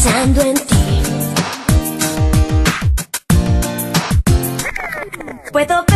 pensando en ti. Puedo